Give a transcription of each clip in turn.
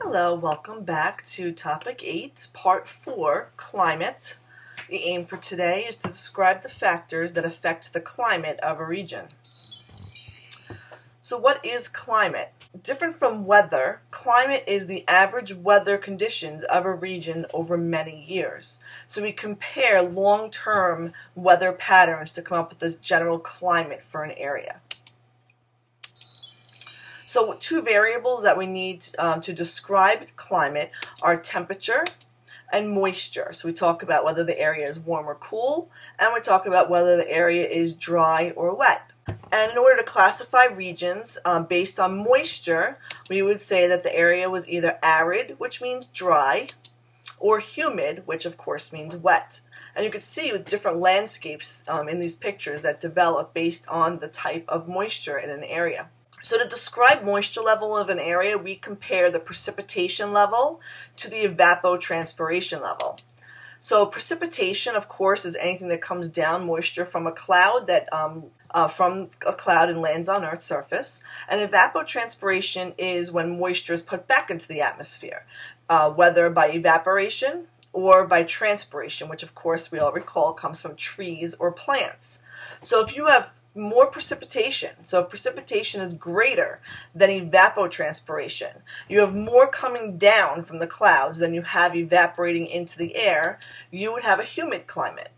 Hello, welcome back to topic 8, part 4, climate. The aim for today is to describe the factors that affect the climate of a region. So what is climate? Different from weather, climate is the average weather conditions of a region over many years. So we compare long-term weather patterns to come up with this general climate for an area. So two variables that we need um, to describe climate are temperature and moisture. So we talk about whether the area is warm or cool, and we talk about whether the area is dry or wet. And in order to classify regions um, based on moisture, we would say that the area was either arid, which means dry, or humid, which of course means wet. And you can see with different landscapes um, in these pictures that develop based on the type of moisture in an area. So to describe moisture level of an area, we compare the precipitation level to the evapotranspiration level. So precipitation, of course, is anything that comes down moisture from a cloud that um, uh, from a cloud and lands on Earth's surface. And evapotranspiration is when moisture is put back into the atmosphere, uh, whether by evaporation or by transpiration, which of course we all recall comes from trees or plants. So if you have more precipitation. So if precipitation is greater than evapotranspiration, you have more coming down from the clouds than you have evaporating into the air, you would have a humid climate.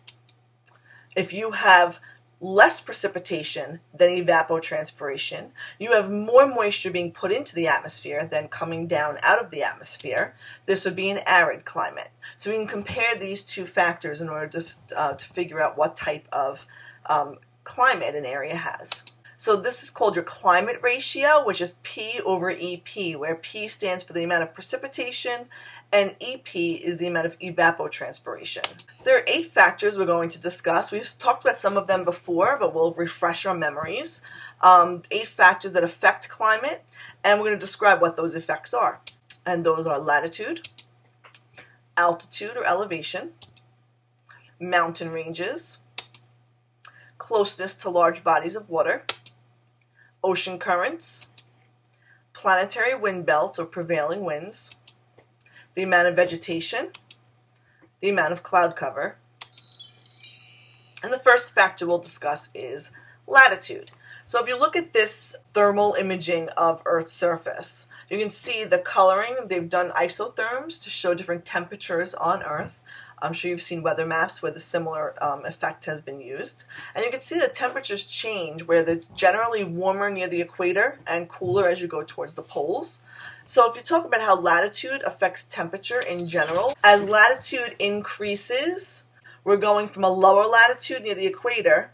If you have less precipitation than evapotranspiration, you have more moisture being put into the atmosphere than coming down out of the atmosphere. This would be an arid climate. So we can compare these two factors in order to, uh, to figure out what type of um, climate an area has. So this is called your climate ratio, which is P over EP, where P stands for the amount of precipitation and EP is the amount of evapotranspiration. There are eight factors we're going to discuss. We've talked about some of them before, but we'll refresh our memories. Um, eight factors that affect climate, and we're going to describe what those effects are. And those are latitude, altitude or elevation, mountain ranges, closeness to large bodies of water, ocean currents, planetary wind belts or prevailing winds, the amount of vegetation, the amount of cloud cover. And the first factor we'll discuss is latitude. So if you look at this thermal imaging of Earth's surface, you can see the coloring. They've done isotherms to show different temperatures on Earth. I'm sure you've seen weather maps where the similar um, effect has been used. And you can see the temperatures change where it's generally warmer near the equator and cooler as you go towards the poles. So if you talk about how latitude affects temperature in general, as latitude increases, we're going from a lower latitude near the equator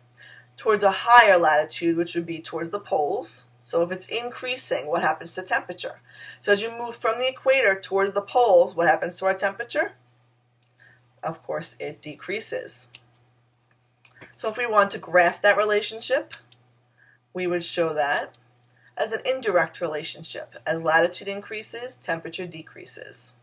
towards a higher latitude, which would be towards the poles. So if it's increasing, what happens to temperature? So as you move from the equator towards the poles, what happens to our temperature? Of course, it decreases. So if we want to graph that relationship, we would show that as an indirect relationship. As latitude increases, temperature decreases.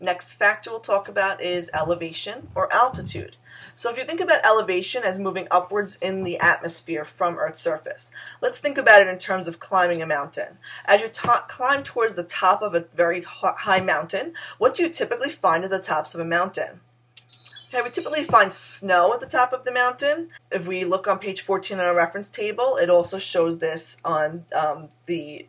Next factor we'll talk about is elevation or altitude. So if you think about elevation as moving upwards in the atmosphere from Earth's surface, let's think about it in terms of climbing a mountain. As you climb towards the top of a very high mountain, what do you typically find at the tops of a mountain? Okay, we typically find snow at the top of the mountain. If we look on page 14 in our reference table, it also shows this on um, the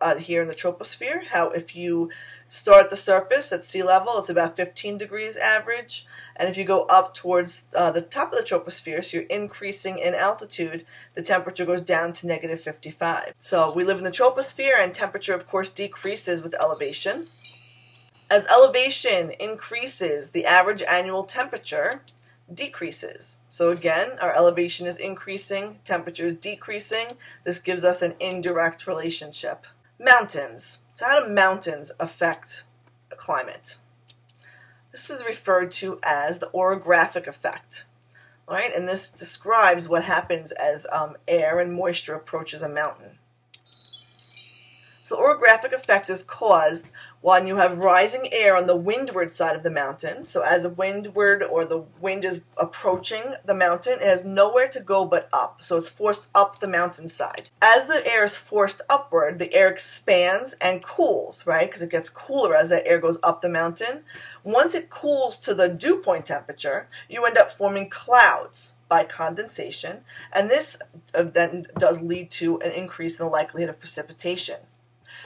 uh, here in the troposphere, how if you start at the surface at sea level, it's about 15 degrees average, and if you go up towards uh, the top of the troposphere, so you're increasing in altitude, the temperature goes down to negative 55. So we live in the troposphere, and temperature, of course, decreases with elevation. As elevation increases, the average annual temperature decreases. So again, our elevation is increasing, temperature is decreasing. This gives us an indirect relationship. Mountains. So how do mountains affect a climate? This is referred to as the orographic effect. All right, and this describes what happens as um, air and moisture approaches a mountain. So orographic effect is caused when you have rising air on the windward side of the mountain. So as the windward or the wind is approaching the mountain, it has nowhere to go but up. So it's forced up the mountainside. As the air is forced upward, the air expands and cools, right? Because it gets cooler as that air goes up the mountain. Once it cools to the dew point temperature, you end up forming clouds by condensation, and this uh, then does lead to an increase in the likelihood of precipitation.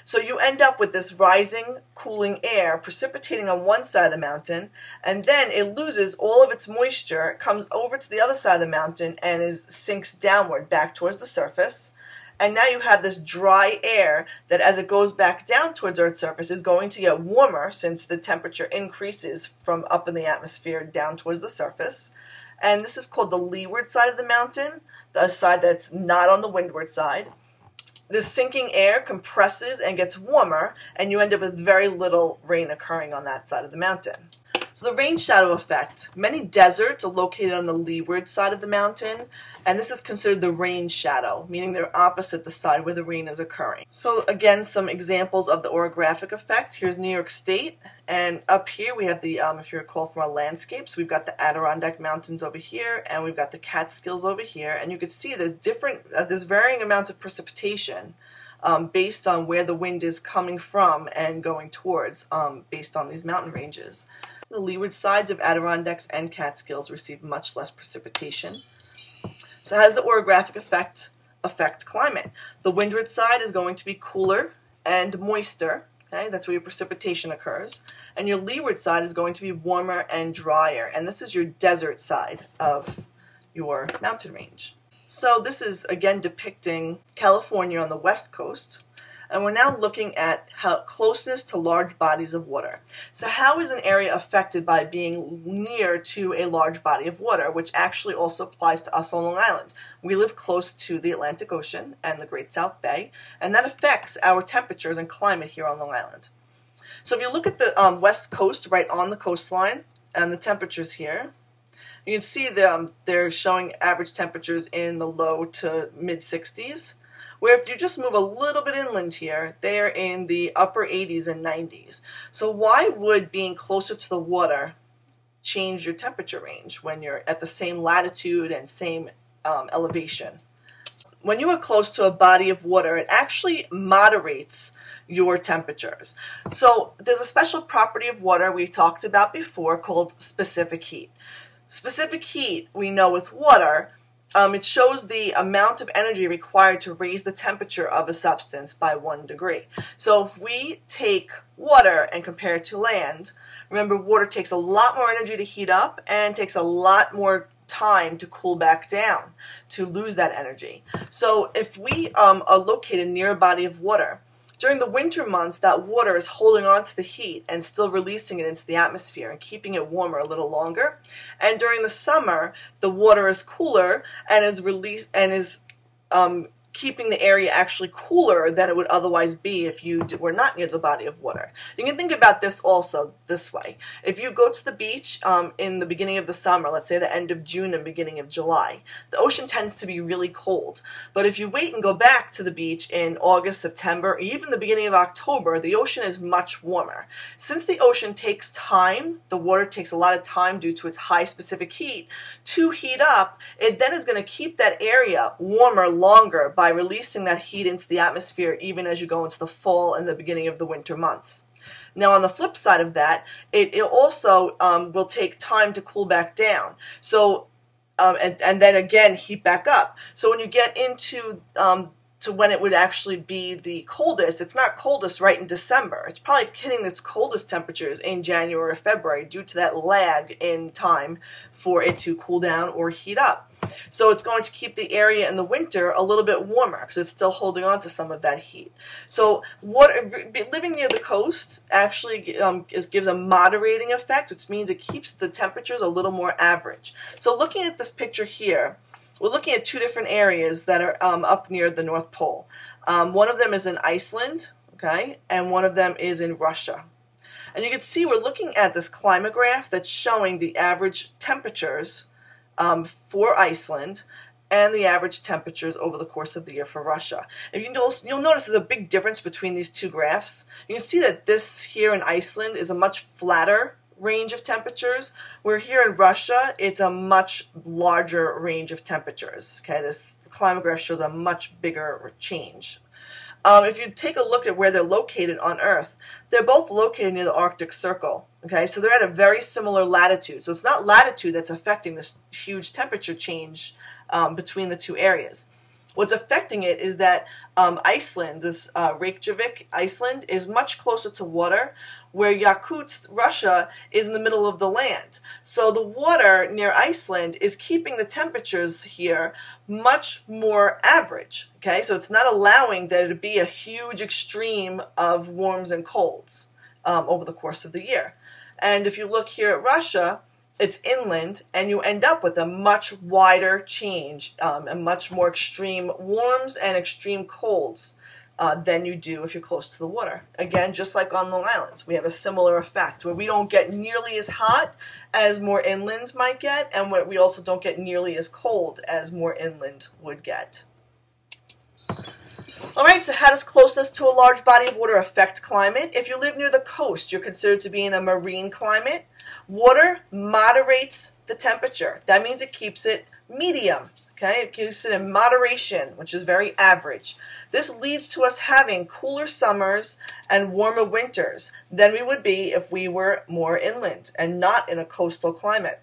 So you end up with this rising, cooling air precipitating on one side of the mountain, and then it loses all of its moisture, comes over to the other side of the mountain, and is sinks downward back towards the surface. And now you have this dry air that, as it goes back down towards Earth's surface, is going to get warmer since the temperature increases from up in the atmosphere down towards the surface. And this is called the leeward side of the mountain, the side that's not on the windward side the sinking air compresses and gets warmer, and you end up with very little rain occurring on that side of the mountain. So the rain shadow effect. Many deserts are located on the leeward side of the mountain, and this is considered the rain shadow, meaning they're opposite the side where the rain is occurring. So again, some examples of the orographic effect. Here's New York State, and up here we have the, um, if you recall from our landscapes, we've got the Adirondack Mountains over here, and we've got the Catskills over here, and you can see there's different, uh, there's varying amounts of precipitation. Um, based on where the wind is coming from and going towards, um, based on these mountain ranges. The leeward sides of Adirondacks and Catskills receive much less precipitation. So how does the orographic effect affect climate? The windward side is going to be cooler and moister. Okay, that's where your precipitation occurs. And your leeward side is going to be warmer and drier. And this is your desert side of your mountain range. So this is again depicting California on the west coast and we're now looking at how closeness to large bodies of water. So how is an area affected by being near to a large body of water, which actually also applies to us on Long Island? We live close to the Atlantic Ocean and the Great South Bay, and that affects our temperatures and climate here on Long Island. So if you look at the um, west coast, right on the coastline, and the temperatures here, you can see them, um, they're showing average temperatures in the low to mid 60s. Where if you just move a little bit inland here, they're in the upper 80s and 90s. So why would being closer to the water change your temperature range when you're at the same latitude and same um, elevation? When you are close to a body of water, it actually moderates your temperatures. So there's a special property of water we talked about before called specific heat. Specific heat, we know with water, um, it shows the amount of energy required to raise the temperature of a substance by one degree. So if we take water and compare it to land, remember water takes a lot more energy to heat up and takes a lot more time to cool back down to lose that energy. So if we um, are located near a body of water, during the winter months, that water is holding on to the heat and still releasing it into the atmosphere and keeping it warmer a little longer. And during the summer, the water is cooler and is released and is um, keeping the area actually cooler than it would otherwise be if you were not near the body of water. You can think about this also this way. If you go to the beach um, in the beginning of the summer, let's say the end of June and beginning of July, the ocean tends to be really cold. But if you wait and go back to the beach in August, September, or even the beginning of October, the ocean is much warmer. Since the ocean takes time, the water takes a lot of time due to its high specific heat, to heat up, it then is going to keep that area warmer longer by releasing that heat into the atmosphere even as you go into the fall and the beginning of the winter months. Now, on the flip side of that, it, it also um, will take time to cool back down. So, um, and, and then again, heat back up. So when you get into um, to when it would actually be the coldest. It's not coldest right in December. It's probably hitting its coldest temperatures in January or February due to that lag in time for it to cool down or heat up. So it's going to keep the area in the winter a little bit warmer because it's still holding on to some of that heat. So water, living near the coast actually um, is, gives a moderating effect, which means it keeps the temperatures a little more average. So looking at this picture here, we're looking at two different areas that are um, up near the North Pole. Um, one of them is in Iceland, okay, and one of them is in Russia. And you can see we're looking at this climograph that's showing the average temperatures um, for Iceland and the average temperatures over the course of the year for Russia. And you will you'll notice there's a big difference between these two graphs. You can see that this here in Iceland is a much flatter range of temperatures, where here in Russia, it's a much larger range of temperatures. Okay, this climate graph shows a much bigger change. Um, if you take a look at where they're located on Earth, they're both located near the Arctic Circle. Okay, so they're at a very similar latitude. So it's not latitude that's affecting this huge temperature change um, between the two areas. What's affecting it is that um, Iceland, this uh, Reykjavik, Iceland, is much closer to water, where Yakutsk, Russia, is in the middle of the land. So the water near Iceland is keeping the temperatures here much more average. Okay, so it's not allowing there to be a huge extreme of warms and colds um, over the course of the year. And if you look here at Russia, it's inland, and you end up with a much wider change, um, and much more extreme warms and extreme colds uh, than you do if you're close to the water. Again, just like on Long Island, we have a similar effect where we don't get nearly as hot as more inland might get, and we also don't get nearly as cold as more inland would get. All right, so how does closeness to a large body of water affect climate? If you live near the coast, you're considered to be in a marine climate. Water moderates the temperature. That means it keeps it medium. Okay, it keeps it in moderation, which is very average. This leads to us having cooler summers and warmer winters than we would be if we were more inland and not in a coastal climate.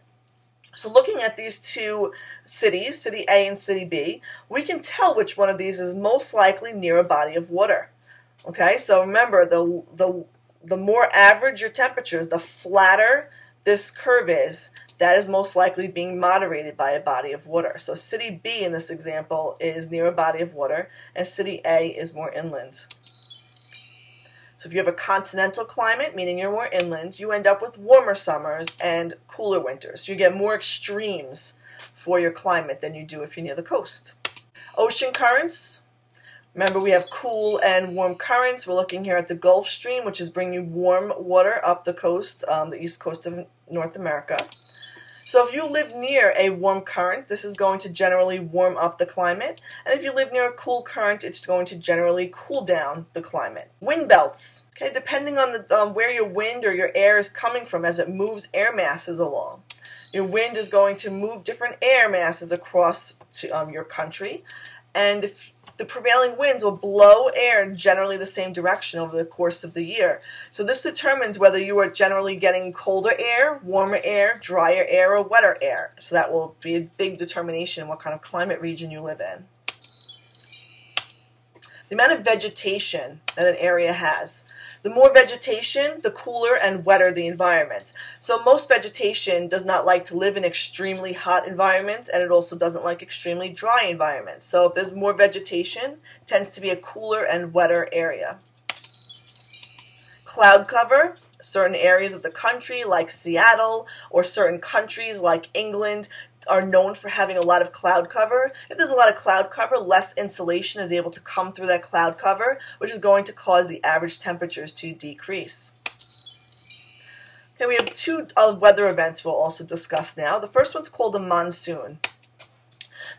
So looking at these two cities, City A and City B, we can tell which one of these is most likely near a body of water. Okay, so remember, the, the, the more average your temperatures, the flatter this curve is, that is most likely being moderated by a body of water. So City B in this example is near a body of water, and City A is more inland. So if you have a continental climate, meaning you're more inland, you end up with warmer summers and cooler winters. So you get more extremes for your climate than you do if you're near the coast. Ocean currents. Remember, we have cool and warm currents. We're looking here at the Gulf Stream, which is bringing warm water up the coast, um, the east coast of North America. So if you live near a warm current, this is going to generally warm up the climate. And if you live near a cool current, it's going to generally cool down the climate. Wind belts. Okay, depending on the, um, where your wind or your air is coming from as it moves air masses along. Your wind is going to move different air masses across to um, your country. And if the prevailing winds will blow air in generally the same direction over the course of the year. So this determines whether you are generally getting colder air, warmer air, drier air, or wetter air. So that will be a big determination what kind of climate region you live in. The amount of vegetation that an area has. The more vegetation, the cooler and wetter the environment. So most vegetation does not like to live in extremely hot environments and it also doesn't like extremely dry environments. So if there's more vegetation, tends to be a cooler and wetter area. Cloud cover, certain areas of the country like Seattle or certain countries like England are known for having a lot of cloud cover. If there's a lot of cloud cover, less insolation is able to come through that cloud cover, which is going to cause the average temperatures to decrease. Okay, we have two uh, weather events we'll also discuss now. The first one's called a monsoon.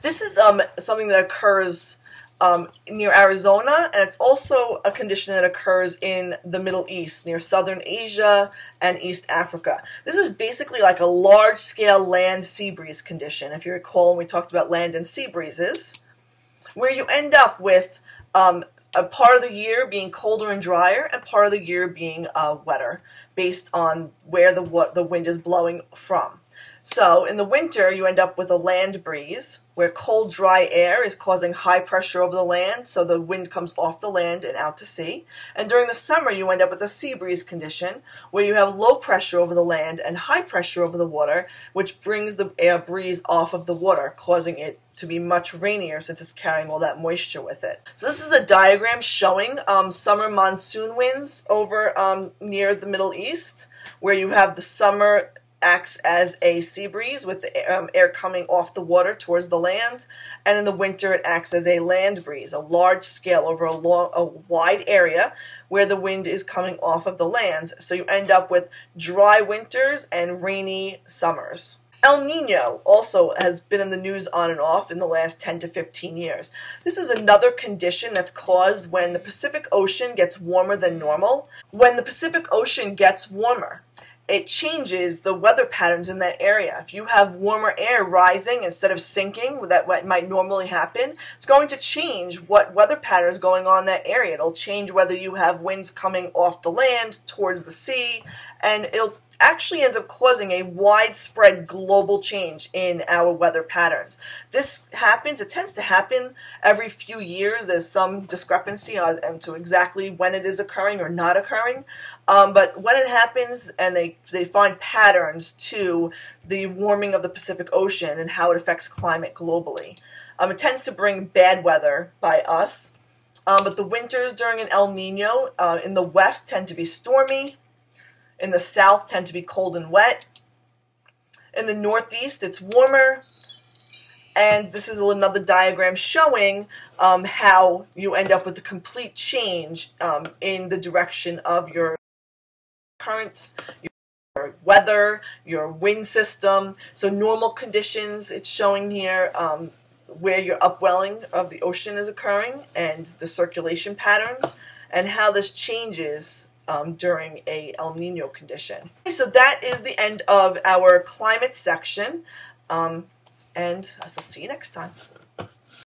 This is um, something that occurs um, near Arizona, and it's also a condition that occurs in the Middle East, near southern Asia and East Africa. This is basically like a large scale land sea breeze condition. If you recall, we talked about land and sea breezes, where you end up with um, a part of the year being colder and drier, and part of the year being uh, wetter, based on where the, what the wind is blowing from. So in the winter, you end up with a land breeze where cold, dry air is causing high pressure over the land, so the wind comes off the land and out to sea. And during the summer, you end up with a sea breeze condition where you have low pressure over the land and high pressure over the water, which brings the air breeze off of the water, causing it to be much rainier since it's carrying all that moisture with it. So this is a diagram showing um, summer monsoon winds over um, near the Middle East, where you have the summer acts as a sea breeze with the um, air coming off the water towards the land, and in the winter it acts as a land breeze, a large scale over a long, a wide area where the wind is coming off of the land. So you end up with dry winters and rainy summers. El Nino also has been in the news on and off in the last 10 to 15 years. This is another condition that's caused when the Pacific Ocean gets warmer than normal. When the Pacific Ocean gets warmer, it changes the weather patterns in that area. If you have warmer air rising instead of sinking, that what might normally happen, it's going to change what weather pattern is going on in that area. It'll change whether you have winds coming off the land towards the sea, and it'll actually ends up causing a widespread global change in our weather patterns. This happens, it tends to happen every few years. There's some discrepancy on, to exactly when it is occurring or not occurring. Um, but when it happens and they, they find patterns to the warming of the Pacific Ocean and how it affects climate globally. Um, it tends to bring bad weather by us. Um, but the winters during an El Nino uh, in the west tend to be stormy in the south tend to be cold and wet. In the northeast, it's warmer. And this is another diagram showing um, how you end up with a complete change um, in the direction of your currents, your weather, your wind system. So normal conditions, it's showing here um, where your upwelling of the ocean is occurring and the circulation patterns and how this changes um, during a El Nino condition. Okay, so that is the end of our climate section, um, and I'll see you next time.